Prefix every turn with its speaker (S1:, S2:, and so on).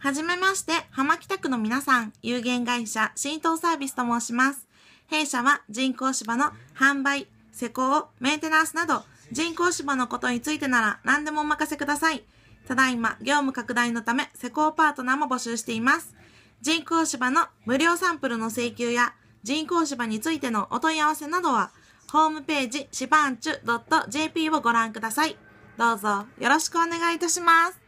S1: はじめまして、浜北区の皆さん、有限会社浸透サービスと申します。弊社は人工芝の販売、施工、メンテナンスなど、人工芝のことについてなら何でもお任せください。ただいま、業務拡大のため、施工パートナーも募集しています。人工芝の無料サンプルの請求や、人工芝についてのお問い合わせなどは、ホームページ、芝んちゅ .jp をご覧ください。どうぞよろしくお願いいたします。